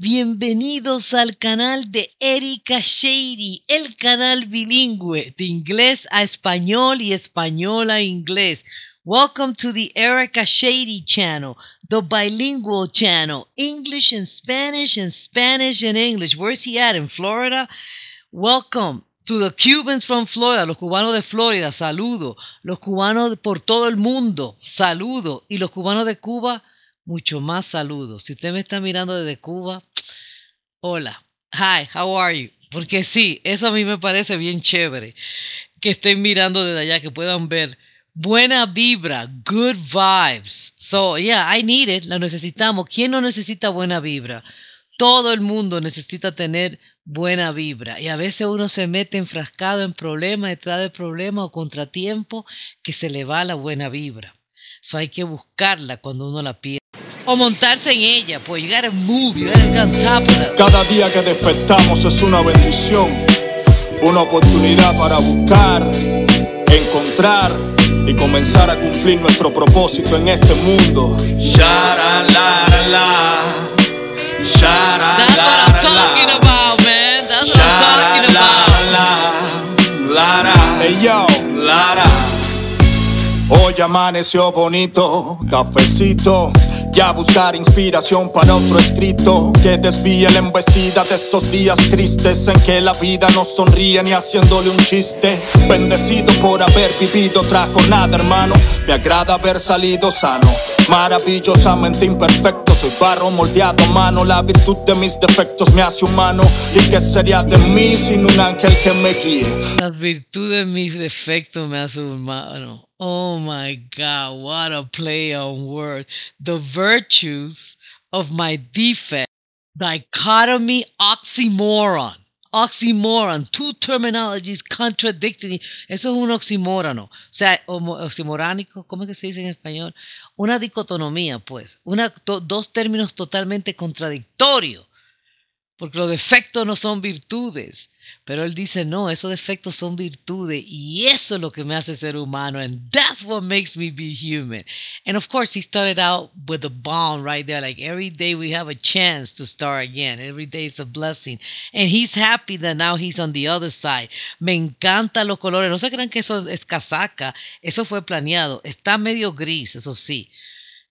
Bienvenidos al canal de Erika Shady, el canal bilingüe de inglés a español y español a inglés. Welcome to the Erica Shady channel, the bilingual channel, English and Spanish and Spanish and English. Where's he at? In Florida? Welcome to the Cubans from Florida, los cubanos de Florida, saludo. Los cubanos por todo el mundo, saludo. Y los cubanos de Cuba, mucho más saludos. Si usted me está mirando desde Cuba, hola, hi, how are you? Porque sí, eso a mí me parece bien chévere, que estén mirando desde allá, que puedan ver buena vibra, good vibes. So, yeah, I need it, la necesitamos. ¿Quién no necesita buena vibra? Todo el mundo necesita tener buena vibra. Y a veces uno se mete enfrascado en problemas, detrás de problemas o contratiempo, que se le va la buena vibra. So hay que buscarla cuando uno la pierde. O montarse en ella, pues you gotta move, you gotta Cada día que despertamos es una bendición, una oportunidad para buscar, encontrar y comenzar a cumplir nuestro propósito en este mundo. Shara, Hoy amaneció bonito, cafecito. Ya buscar inspiración para otro escrito que desvíe la embestida de esos días tristes en que la vida no sonríe ni haciéndole un chiste. Bendecido por haber vivido otra jornada, hermano. Me agrada haber salido sano, maravillosamente imperfecto. Soy barro moldeado a mano. La virtud de mis defectos me hace humano. ¿Y qué sería de mí sin un ángel que me guíe? Las virtudes de mis defectos me hacen humano. Oh my God, what a play on words. The virtues of my defect. Dichotomy, oxymoron. Oxymoron, two terminologies contradicting. Eso es un oxímorano. O sea, oximoránico, ¿cómo es que se dice en español? Una dicotomía, pues. Una, dos términos totalmente contradictorios. Porque los defectos no son virtudes. Pero él dice, no, esos defectos son virtudes y eso es lo que me hace ser humano. And that's what makes me be human. And of course, he started out with a bomb right there. Like every day we have a chance to start again. Every day is a blessing. And he's happy that now he's on the other side. Me encantan los colores. No se crean que eso es casaca. Eso fue planeado. Está medio gris, eso sí.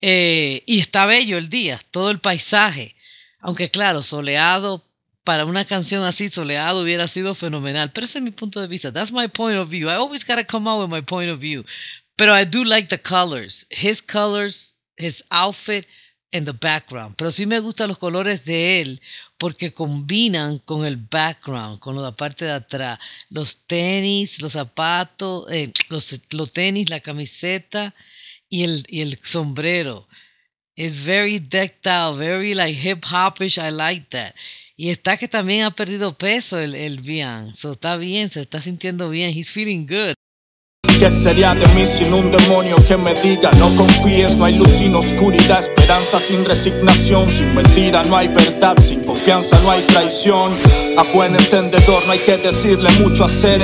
Eh, y está bello el día, todo el paisaje. Aunque claro, soleado, para una canción así, soleado, hubiera sido fenomenal. Pero ese es mi punto de vista. That's my point of view. I always gotta come out with my point of view. Pero I do like the colors. His colors, his outfit, and the background. Pero sí me gustan los colores de él porque combinan con el background, con la parte de atrás. Los tenis, los zapatos, eh, los, tenis, la camiseta y el sombrero. It's very out, very like hip hopish. I like that. Y está que también ha perdido peso el, el Bian. So está bien, se está sintiendo bien. He's feeling good. ¿Qué sería de mí sin un demonio que me diga no confíes? No hay luz sin oscuridad, esperanza sin resignación, sin mentira no hay verdad, sin confianza no hay traición. A buen entendedor no hay que decirle mucho hacer.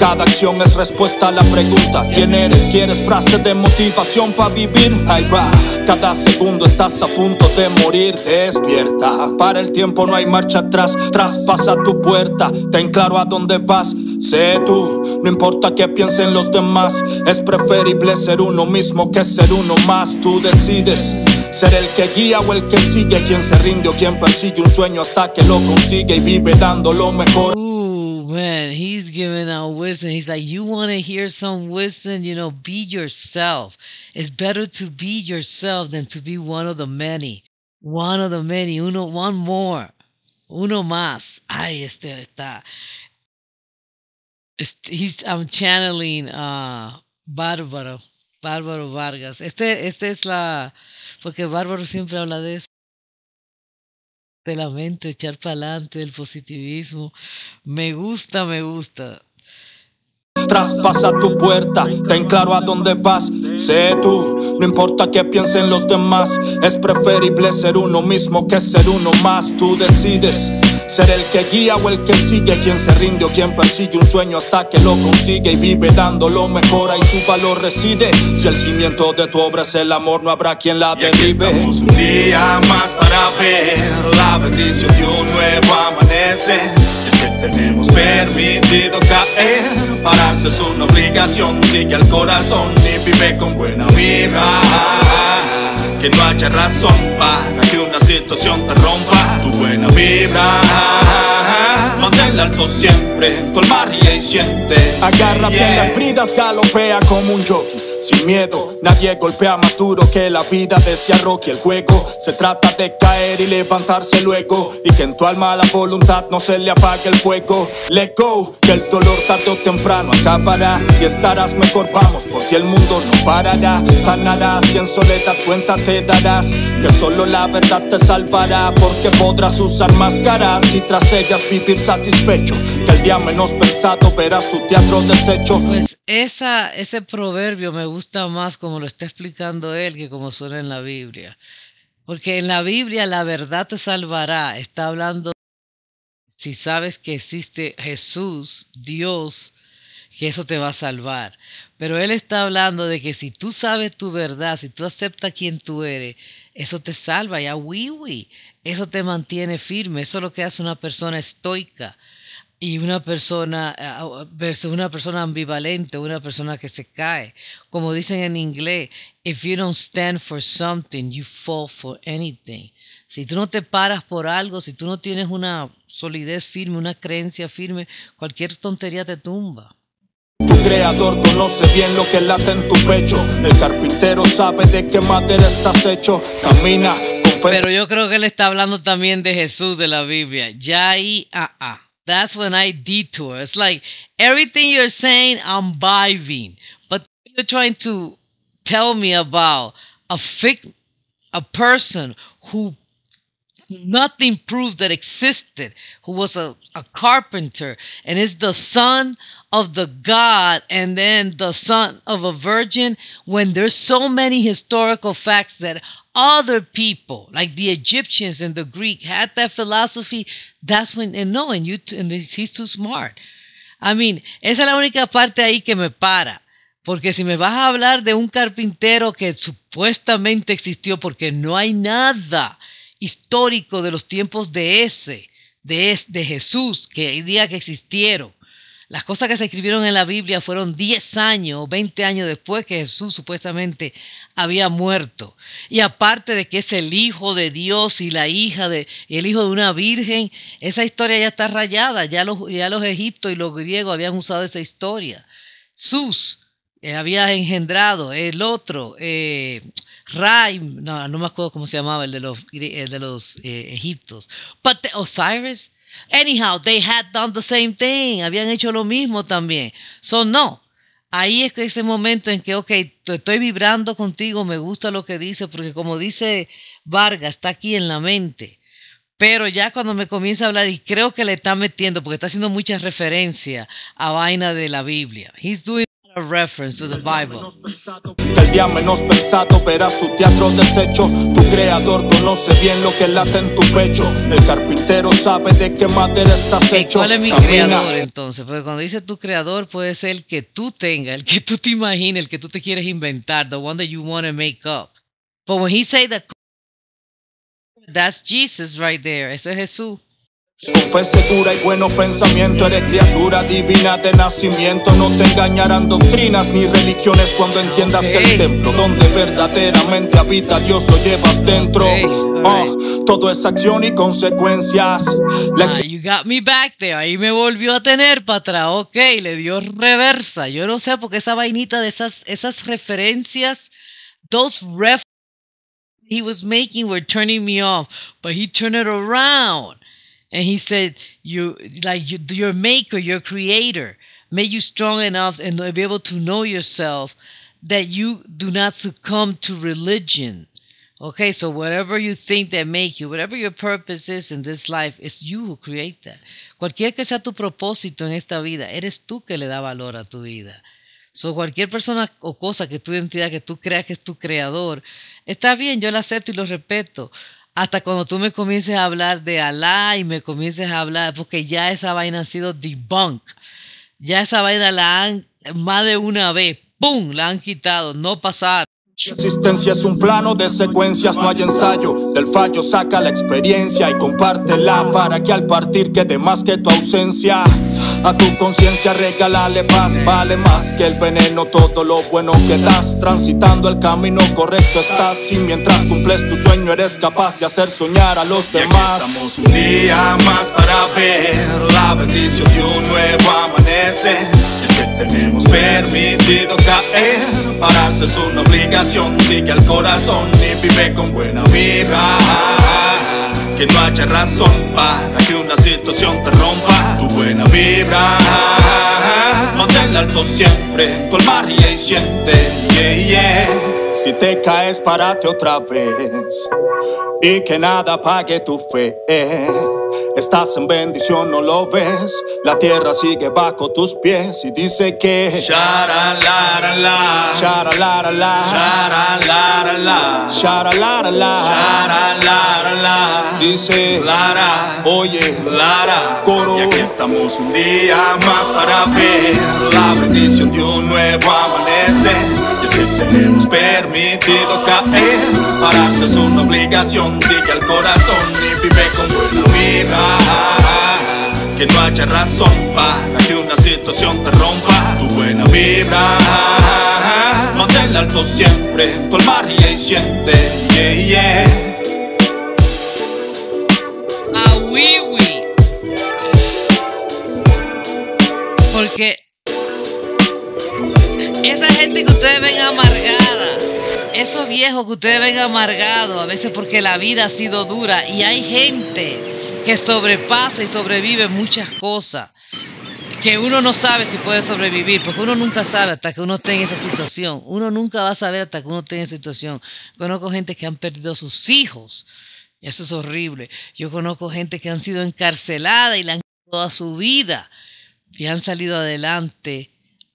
Cada acción es respuesta a la pregunta: ¿Quién eres? ¿Quieres frase de motivación para vivir? Ahí va. Cada segundo estás a punto de morir. Despierta. Para el tiempo no hay marcha atrás. Traspasa tu puerta. Ten claro a dónde vas. Sé tú. No importa qué piensen los demás. Es preferible ser uno mismo que ser uno más. Tú decides ser el que guía o el que sigue, quien se rinde o quien persigue un sueño hasta que lo consigue y vive dando lo mejor. Ooh, man, he's giving out wisdom. He's like, you want to hear some wisdom? You know, be yourself. It's better to be yourself than to be one of the many. One of the many. Uno, one more. Uno más. Ay, este está. He's, I'm channeling uh, Bárbaro, Bárbaro Vargas. Este, este es la, porque Bárbaro siempre habla de eso, de la mente, echar para adelante, del positivismo. Me gusta, me gusta. Traspasa tu puerta, ten claro a dónde vas. Sé tú, no importa qué piensen los demás, es preferible ser uno mismo que ser uno más. Tú decides ser el que guía o el que sigue, quien se rinde o quien persigue un sueño hasta que lo consigue y vive dando lo mejor, ahí su valor reside. Si el cimiento de tu obra es el amor, no habrá quien la derribe. un día más para ver la bendición de un nuevo amanecer. Es que tenemos permitido caer, pararse es una obligación, sigue al corazón y vive con buena vibra. Que no haya razón para que una situación te rompa tu buena vibra. Manténla alto siempre, ríe y siente. Agarra bien las bridas, galopea como un jockey. Sin miedo, nadie golpea más duro que la vida, decía Rocky. El juego se trata de caer y levantarse luego. Y que en tu alma la voluntad no se le apague el fuego. Let go, que el dolor tarde o temprano acabará. Y estarás mejor, vamos, porque el mundo no parará. Sanarás y en soledad cuenta te darás. Que solo la verdad te salvará. Porque podrás usar máscaras y tras ellas vivir satisfecho. Que el día menos pensado verás tu teatro deshecho. Pues esa, ese proverbio me gusta más como lo está explicando él que como suena en la Biblia. Porque en la Biblia la verdad te salvará. Está hablando, si sabes que existe Jesús, Dios, que eso te va a salvar. Pero él está hablando de que si tú sabes tu verdad, si tú aceptas quién tú eres, eso te salva, ya oui, Eso te mantiene firme. Eso es lo que hace una persona estoica y una persona eh, versus una persona ambivalente, una persona que se cae. Como dicen en inglés, if you don't stand for something, you fall for anything. Si tú no te paras por algo, si tú no tienes una solidez firme, una creencia firme, cualquier tontería te tumba. Tu creador conoce bien lo que late en tu pecho. El carpintero sabe de qué madera estás hecho. Camina, confesa. Pero yo creo que él está hablando también de Jesús de la Biblia. Ya ahí, ah, ah. That's when I detour. It's like everything you're saying, I'm vibing, but you're trying to tell me about a fig, a person who nothing proves that existed, who was a, a carpenter, and is the son of the God and then the son of a virgin, when there's so many historical facts that other people, like the Egyptians and the Greek, had that philosophy, that's when, and no, and, you, and he's too smart. I mean, esa es la única parte ahí que me para. Porque si me vas a hablar de un carpintero que supuestamente existió, porque no hay nada histórico de los tiempos de ese, de, de Jesús, que hay día que existieron. Las cosas que se escribieron en la Biblia fueron 10 años o 20 años después que Jesús supuestamente había muerto. Y aparte de que es el hijo de Dios y la hija de el hijo de una virgen, esa historia ya está rayada, ya los, ya los egiptos y los griegos habían usado esa historia. Sus eh, había engendrado, el otro, eh, no, no me acuerdo cómo se llamaba, el de los, de los eh, egiptos. Osiris, anyhow, they had done the same thing, habían hecho lo mismo también. So, no, ahí es ese momento en que, ok, estoy vibrando contigo, me gusta lo que dice, porque como dice Vargas, está aquí en la mente. Pero ya cuando me comienza a hablar, y creo que le está metiendo, porque está haciendo mucha referencia a vaina de la Biblia. He's doing reference to the Bible. el día menos pensado verás tu teatro deshecho. Tu creador conoce bien lo que late en tu pecho. El carpintero sabe de qué madera estás hecho. ¿Cuál es mi creador entonces? Porque cuando dice tu creador puede ser el que tú tengas, el que tú te imagines, el que tú te quieres inventar, the one that you want to make up. But when he say that, that's Jesus right there. Ese es Jesús. Con fe segura y bueno pensamiento, eres criatura divina de nacimiento. No te engañarán doctrinas ni religiones cuando entiendas que el templo donde verdaderamente habita Dios lo llevas dentro. Ah, todo es acción y consecuencias. Ah, you got me back there. Ahí me volvió a tener para atrás. Ok, le dio reversa. Yo no sé porque esa vainita de esas, esas referencias, those references he was making were turning me off, but he turned it around. And he said, "You like you, your maker, your creator, made you strong enough and be able to know yourself that you do not succumb to religion." Okay, so whatever you think that make you, whatever your purpose is in this life, it's you who create that. Cualquier que sea tu propósito en esta vida, eres tú que le da valor a tu vida. So, cualquier persona o cosa que tu identidad, que tú creas que es tu creador, está bien, yo lo acepto y lo respeto. Hasta cuando tú me comiences a hablar de Alá y me comiences a hablar, porque ya esa vaina ha sido debunk. Ya esa vaina la han más de una vez, ¡pum! La han quitado, no pasar. Existencia es un plano de secuencias, no hay ensayo. Del fallo saca la experiencia y compártela para que al partir quede más que tu ausencia. A tu conciencia regálale paz, vale más que el veneno, todo lo bueno que das. Transitando el camino correcto estás y mientras cumples tu sueño eres capaz de hacer soñar a los demás. estamos un día más para ver la bendición de un nuevo amanecer. Es que tenemos permitido caer, pararse es una obligación sigue al corazón y vive con buena vibra. Que no haya razón para que una situación te rompa tu buena vibra. Manténla alto siempre, tu alma y siente, yeah, yeah. Si te caes, párate otra vez y que nada pague tu fe. Estás en bendición, no lo ves. La tierra sigue bajo tus pies y dice que. Shara la la la. Shara la la la. Shara la la la. Shara la la la. Shara la la la. Dice Lara, Oye, Lara, Coro. y aquí estamos un día más para ver la bendición de un nuevo amanecer. Y es que tenemos permitido caer, pararse es una obligación, sigue al corazón vive con buena vida. Que no haya razón para que una situación te rompa tu buena vibra. Manténla alto siempre, ríe y siente, yeah, yeah. A wiwi. Porque esa gente que ustedes ven amargada, esos viejos que ustedes ven amargados, a veces porque la vida ha sido dura y hay gente que sobrepasa y sobrevive muchas cosas que uno no sabe si puede sobrevivir, porque uno nunca sabe hasta que uno esté en esa situación. Uno nunca va a saber hasta que uno esté en esa situación. Conozco gente que han perdido sus hijos. Eso es horrible. Yo conozco gente que han sido encarceladas y la han toda su vida y han salido adelante,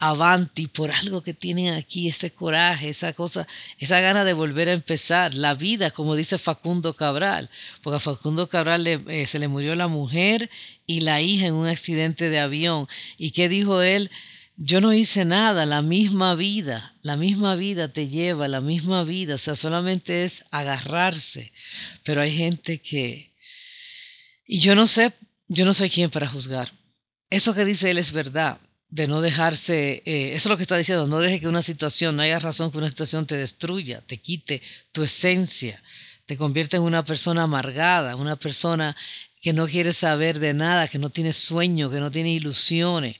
avanti, por algo que tienen aquí, ese coraje, esa cosa, esa gana de volver a empezar. La vida, como dice Facundo Cabral, porque a Facundo Cabral eh, se le murió la mujer y la hija en un accidente de avión. ¿Y qué dijo él? Yo no hice nada, la misma vida, la misma vida te lleva, la misma vida, o sea, solamente es agarrarse. Pero hay gente que... Y yo no sé, yo no soy quien para juzgar. Eso que dice él es verdad, de no dejarse, eh, eso es lo que está diciendo, no deje que una situación, no haya razón que una situación te destruya, te quite tu esencia, te convierte en una persona amargada, una persona que no quiere saber de nada, que no tiene sueño, que no tiene ilusiones.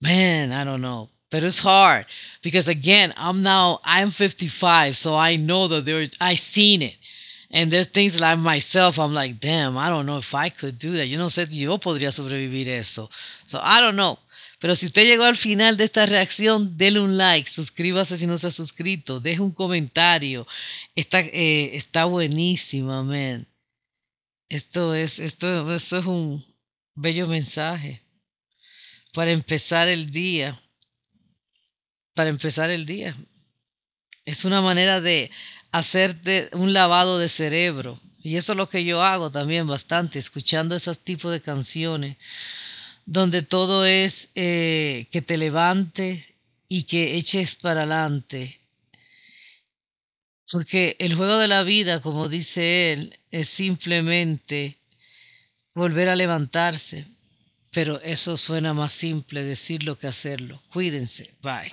Man, I don't know. But it's hard because again, I'm now I'm 55, so I know that there I seen it. And there's things I myself I'm like, damn, I don't know if I could do that. Yo no sé yo podría sobrevivir eso. So I don't know. Pero si usted llegó al final de esta reacción, dele un like, suscríbase si no se ha suscrito, deje un comentario. Está, eh, está buenísima, man. Esto es, esto, esto es un bello mensaje para empezar el día. Para empezar el día. Es una manera de hacerte un lavado de cerebro. Y eso es lo que yo hago también bastante, escuchando esos tipos de canciones, donde todo es eh, que te levantes y que eches para adelante. Porque el juego de la vida, como dice él, es simplemente volver a levantarse. Pero eso suena más simple decirlo que hacerlo. Cuídense. Bye.